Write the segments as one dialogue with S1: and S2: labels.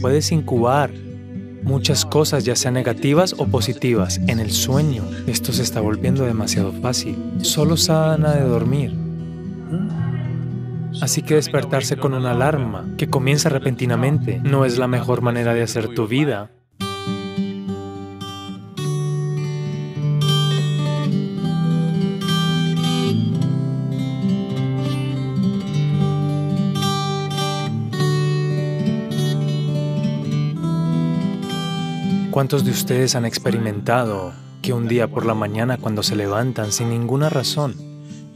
S1: puedes incubar muchas cosas, ya sean negativas o positivas, en el sueño. Esto se está volviendo demasiado fácil. Solo sana de dormir. Así que despertarse con una alarma que comienza repentinamente no es la mejor manera de hacer tu vida. ¿Cuántos de ustedes han experimentado que un día por la mañana cuando se levantan sin ninguna razón,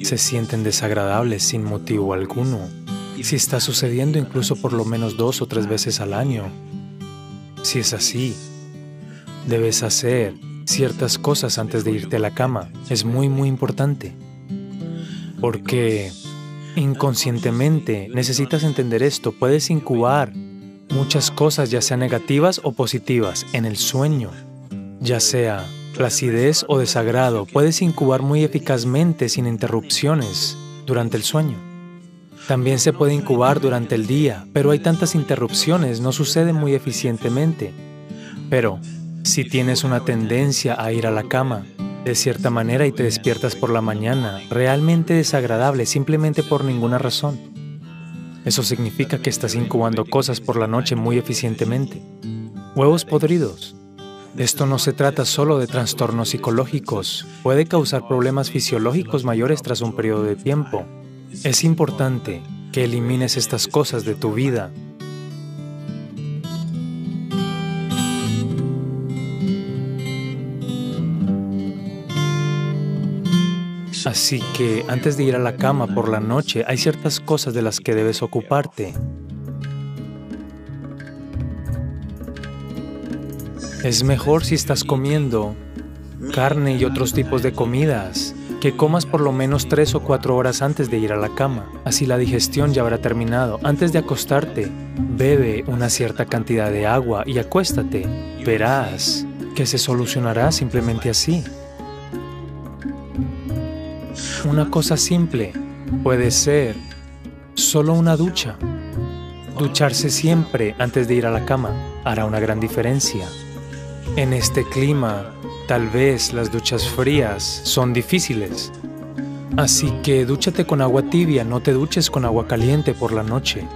S1: se sienten desagradables sin motivo alguno? Si está sucediendo incluso por lo menos dos o tres veces al año. Si es así, debes hacer ciertas cosas antes de irte a la cama. Es muy, muy importante. Porque inconscientemente necesitas entender esto. Puedes incubar muchas cosas, ya sean negativas o positivas, en el sueño, ya sea placidez o desagrado, puedes incubar muy eficazmente sin interrupciones durante el sueño. También se puede incubar durante el día, pero hay tantas interrupciones, no sucede muy eficientemente. Pero, si tienes una tendencia a ir a la cama, de cierta manera y te despiertas por la mañana, realmente desagradable, simplemente por ninguna razón, eso significa que estás incubando cosas por la noche muy eficientemente. Huevos podridos. Esto no se trata solo de trastornos psicológicos, puede causar problemas fisiológicos mayores tras un periodo de tiempo. Es importante que elimines estas cosas de tu vida Así que antes de ir a la cama por la noche hay ciertas cosas de las que debes ocuparte. Es mejor si estás comiendo carne y otros tipos de comidas, que comas por lo menos tres o cuatro horas antes de ir a la cama. Así la digestión ya habrá terminado. Antes de acostarte, bebe una cierta cantidad de agua y acuéstate. Verás que se solucionará simplemente así. Una cosa simple puede ser solo una ducha. Ducharse siempre antes de ir a la cama hará una gran diferencia. En este clima, tal vez las duchas frías son difíciles. Así que dúchate con agua tibia, no te duches con agua caliente por la noche.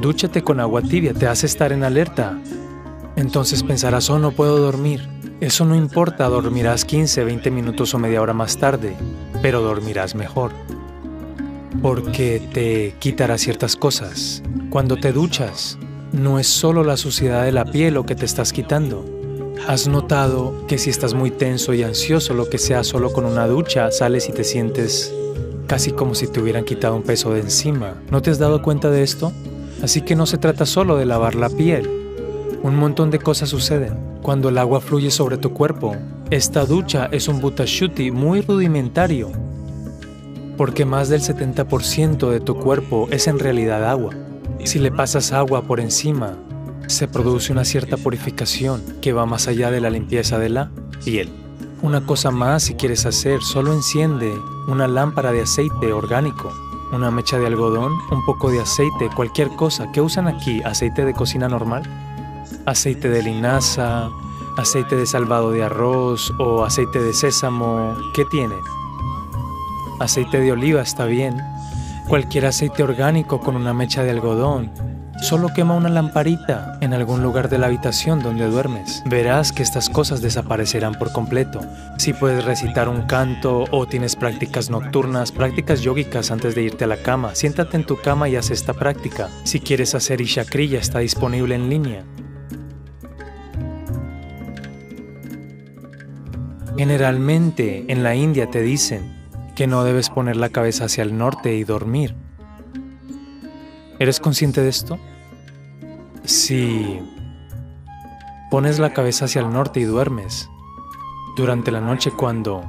S1: Dúchate con agua tibia, te hace estar en alerta. Entonces pensarás, oh, no puedo dormir. Eso no importa, dormirás 15, 20 minutos o media hora más tarde pero dormirás mejor. Porque te quitará ciertas cosas. Cuando te duchas, no es solo la suciedad de la piel lo que te estás quitando. ¿Has notado que si estás muy tenso y ansioso, lo que sea solo con una ducha, sales y te sientes casi como si te hubieran quitado un peso de encima? ¿No te has dado cuenta de esto? Así que no se trata solo de lavar la piel. Un montón de cosas suceden. Cuando el agua fluye sobre tu cuerpo, esta ducha es un butashuti muy rudimentario, porque más del 70% de tu cuerpo es en realidad agua. Si le pasas agua por encima, se produce una cierta purificación que va más allá de la limpieza de la piel. Una cosa más si quieres hacer, solo enciende una lámpara de aceite orgánico, una mecha de algodón, un poco de aceite, cualquier cosa. ¿Qué usan aquí? ¿Aceite de cocina normal? Aceite de linaza, aceite de salvado de arroz o aceite de sésamo, ¿qué tiene? Aceite de oliva está bien. Cualquier aceite orgánico con una mecha de algodón. Solo quema una lamparita en algún lugar de la habitación donde duermes. Verás que estas cosas desaparecerán por completo. Si puedes recitar un canto o tienes prácticas nocturnas, prácticas yógicas antes de irte a la cama, siéntate en tu cama y haz esta práctica. Si quieres hacer Ishakriya está disponible en línea. Generalmente en la India te dicen que no debes poner la cabeza hacia el norte y dormir. ¿Eres consciente de esto? Si pones la cabeza hacia el norte y duermes durante la noche cuando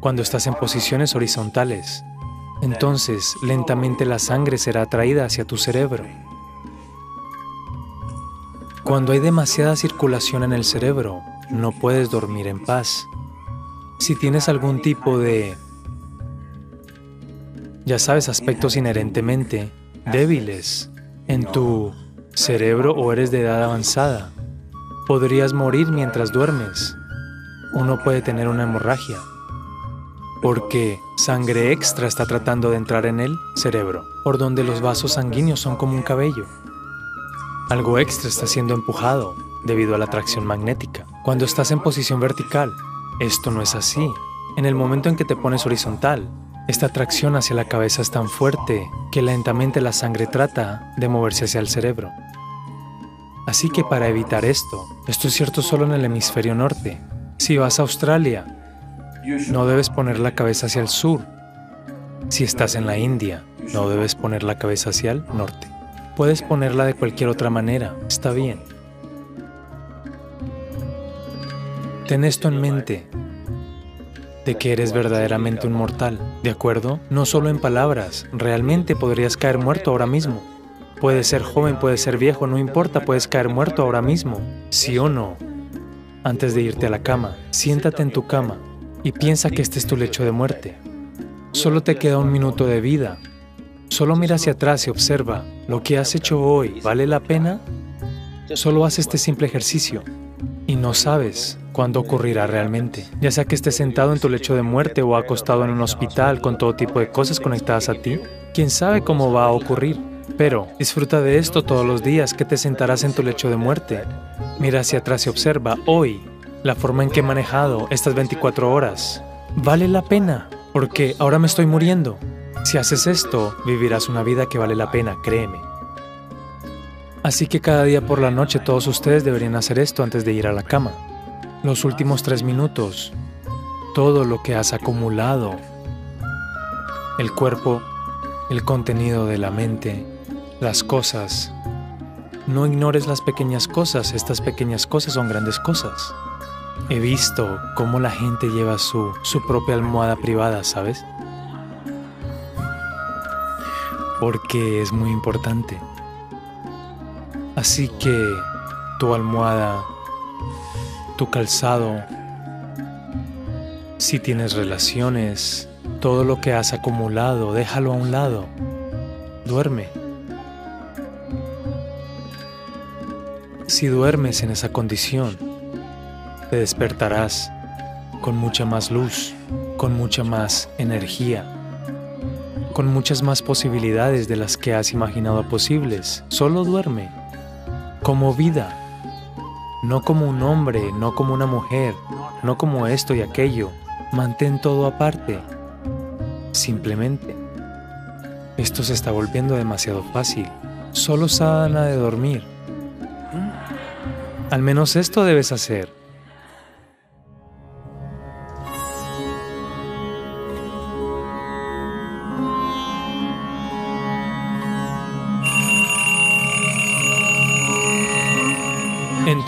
S1: cuando estás en posiciones horizontales, entonces lentamente la sangre será atraída hacia tu cerebro. Cuando hay demasiada circulación en el cerebro, no puedes dormir en paz. Si tienes algún tipo de, ya sabes, aspectos inherentemente débiles en tu cerebro o eres de edad avanzada. Podrías morir mientras duermes. Uno puede tener una hemorragia porque sangre extra está tratando de entrar en el cerebro, por donde los vasos sanguíneos son como un cabello. Algo extra está siendo empujado debido a la atracción magnética. Cuando estás en posición vertical, esto no es así. En el momento en que te pones horizontal, esta atracción hacia la cabeza es tan fuerte que lentamente la sangre trata de moverse hacia el cerebro. Así que para evitar esto, esto es cierto solo en el hemisferio norte. Si vas a Australia, no debes poner la cabeza hacia el sur. Si estás en la India, no debes poner la cabeza hacia el norte. Puedes ponerla de cualquier otra manera, está bien. Ten esto en mente, de que eres verdaderamente un mortal, ¿de acuerdo? No solo en palabras, realmente podrías caer muerto ahora mismo. Puedes ser joven, puedes ser viejo, no importa, puedes caer muerto ahora mismo, sí o no. Antes de irte a la cama, siéntate en tu cama y piensa que este es tu lecho de muerte. Solo te queda un minuto de vida. Solo mira hacia atrás y observa, ¿lo que has hecho hoy vale la pena? Solo haz este simple ejercicio y no sabes cuándo ocurrirá realmente, ya sea que estés sentado en tu lecho de muerte o acostado en un hospital con todo tipo de cosas conectadas a ti. ¿Quién sabe cómo va a ocurrir? Pero disfruta de esto todos los días que te sentarás en tu lecho de muerte. Mira hacia atrás y observa hoy la forma en que he manejado estas 24 horas. Vale la pena, porque ahora me estoy muriendo. Si haces esto, vivirás una vida que vale la pena, créeme. Así que cada día por la noche todos ustedes deberían hacer esto antes de ir a la cama. Los últimos tres minutos, todo lo que has acumulado, el cuerpo, el contenido de la mente, las cosas. No ignores las pequeñas cosas, estas pequeñas cosas son grandes cosas. He visto cómo la gente lleva su, su propia almohada privada, ¿sabes? Porque es muy importante. Así que tu almohada, tu calzado, si tienes relaciones, todo lo que has acumulado, déjalo a un lado. Duerme. Si duermes en esa condición, te despertarás con mucha más luz, con mucha más energía, con muchas más posibilidades de las que has imaginado posibles. Solo duerme como vida, no como un hombre, no como una mujer, no como esto y aquello. Mantén todo aparte. Simplemente. Esto se está volviendo demasiado fácil. Solo sana de dormir. Al menos esto debes hacer.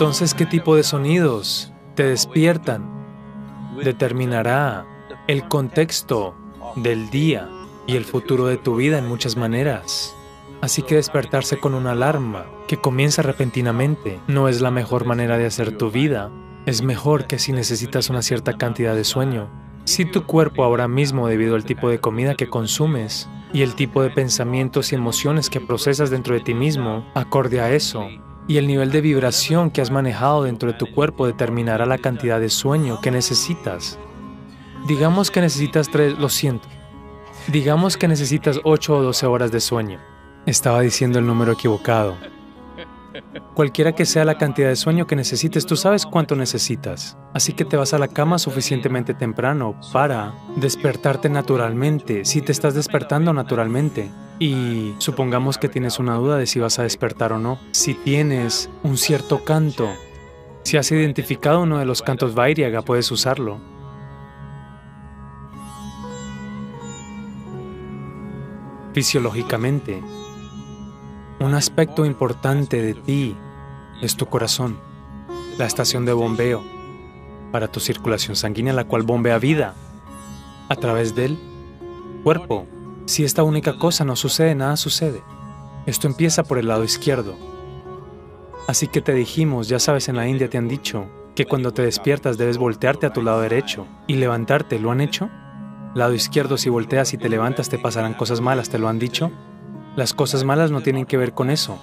S1: Entonces, ¿qué tipo de sonidos te despiertan? Determinará el contexto del día y el futuro de tu vida en muchas maneras. Así que despertarse con una alarma que comienza repentinamente no es la mejor manera de hacer tu vida. Es mejor que si necesitas una cierta cantidad de sueño. Si tu cuerpo ahora mismo, debido al tipo de comida que consumes y el tipo de pensamientos y emociones que procesas dentro de ti mismo, acorde a eso, y el nivel de vibración que has manejado dentro de tu cuerpo determinará la cantidad de sueño que necesitas. Digamos que necesitas tres, lo siento. Digamos que necesitas 8 o 12 horas de sueño. Estaba diciendo el número equivocado. Cualquiera que sea la cantidad de sueño que necesites, tú sabes cuánto necesitas. Así que te vas a la cama suficientemente temprano para despertarte naturalmente, si te estás despertando naturalmente. Y supongamos que tienes una duda de si vas a despertar o no. Si tienes un cierto canto, si has identificado uno de los cantos Vairiaga, puedes usarlo. Fisiológicamente, un aspecto importante de ti es tu corazón, la estación de bombeo para tu circulación sanguínea, la cual bombea vida a través del cuerpo. Si esta única cosa no sucede, nada sucede. Esto empieza por el lado izquierdo. Así que te dijimos, ya sabes, en la India te han dicho que cuando te despiertas debes voltearte a tu lado derecho y levantarte. ¿Lo han hecho? Lado izquierdo, si volteas y te levantas te pasarán cosas malas, ¿te lo han dicho? Las cosas malas no tienen que ver con eso.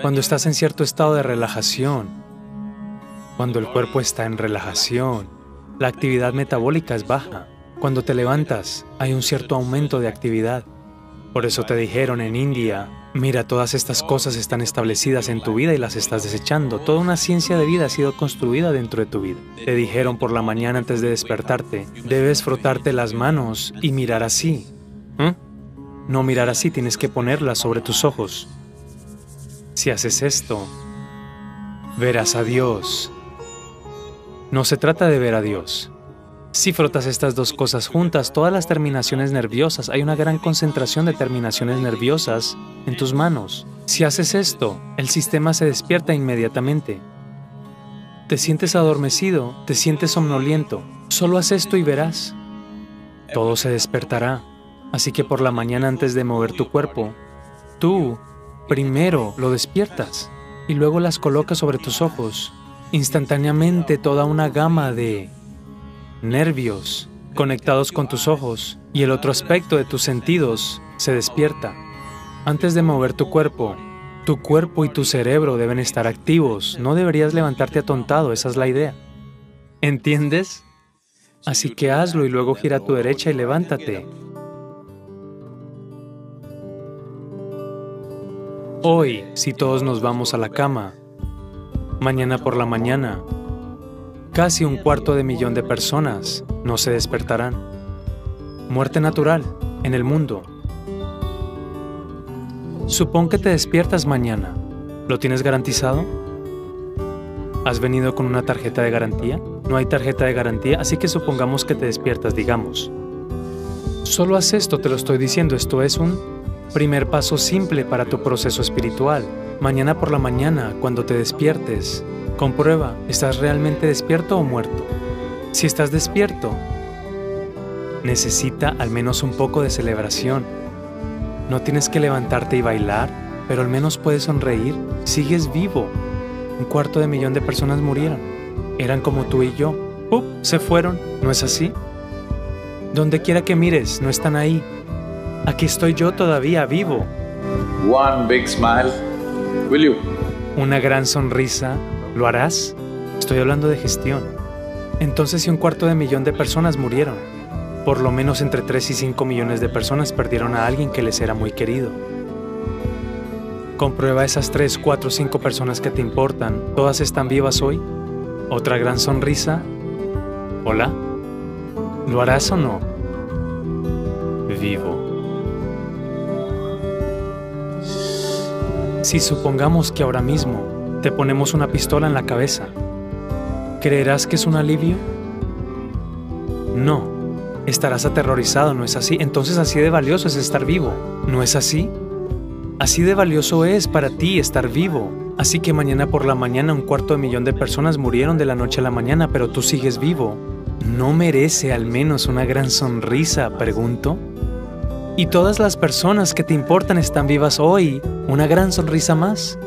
S1: Cuando estás en cierto estado de relajación, cuando el cuerpo está en relajación, la actividad metabólica es baja. Cuando te levantas, hay un cierto aumento de actividad. Por eso te dijeron en India, mira, todas estas cosas están establecidas en tu vida y las estás desechando. Toda una ciencia de vida ha sido construida dentro de tu vida. Te dijeron por la mañana antes de despertarte, debes frotarte las manos y mirar así. ¿Mm? No mirar así, tienes que ponerlas sobre tus ojos. Si haces esto, verás a Dios. No se trata de ver a Dios, si frotas estas dos cosas juntas, todas las terminaciones nerviosas, hay una gran concentración de terminaciones nerviosas en tus manos. Si haces esto, el sistema se despierta inmediatamente. Te sientes adormecido, te sientes somnoliento. Solo haz esto y verás. Todo se despertará. Así que por la mañana antes de mover tu cuerpo, tú primero lo despiertas y luego las colocas sobre tus ojos. Instantáneamente toda una gama de nervios conectados con tus ojos y el otro aspecto de tus sentidos se despierta. Antes de mover tu cuerpo, tu cuerpo y tu cerebro deben estar activos, no deberías levantarte atontado, esa es la idea. ¿Entiendes? Así que hazlo y luego gira a tu derecha y levántate. Hoy, si todos nos vamos a la cama, mañana por la mañana, Casi un cuarto de millón de personas no se despertarán. Muerte natural en el mundo. Supón que te despiertas mañana. ¿Lo tienes garantizado? ¿Has venido con una tarjeta de garantía? No hay tarjeta de garantía, así que supongamos que te despiertas, digamos. Solo haz esto, te lo estoy diciendo, esto es un primer paso simple para tu proceso espiritual. Mañana por la mañana, cuando te despiertes, Comprueba, ¿estás realmente despierto o muerto? Si estás despierto, necesita al menos un poco de celebración. No tienes que levantarte y bailar, pero al menos puedes sonreír. Sigues vivo. Un cuarto de millón de personas murieron. Eran como tú y yo. ¡Up! Se fueron. ¿No es así? Donde quiera que mires, no están ahí. Aquí estoy yo todavía vivo.
S2: One big smile. Will you?
S1: Una gran sonrisa ¿Lo harás? Estoy hablando de gestión. Entonces, si un cuarto de millón de personas murieron, por lo menos entre 3 y 5 millones de personas perdieron a alguien que les era muy querido. Comprueba esas 3, 4, 5 personas que te importan. ¿Todas están vivas hoy? ¿Otra gran sonrisa? ¿Hola? ¿Lo harás o no? Vivo. Si supongamos que ahora mismo te ponemos una pistola en la cabeza. ¿Creerás que es un alivio? No. Estarás aterrorizado, ¿no es así? Entonces así de valioso es estar vivo, ¿no es así? Así de valioso es para ti estar vivo. Así que mañana por la mañana un cuarto de millón de personas murieron de la noche a la mañana, pero tú sigues vivo. ¿No merece al menos una gran sonrisa? Pregunto. Y todas las personas que te importan están vivas hoy. Una gran sonrisa más.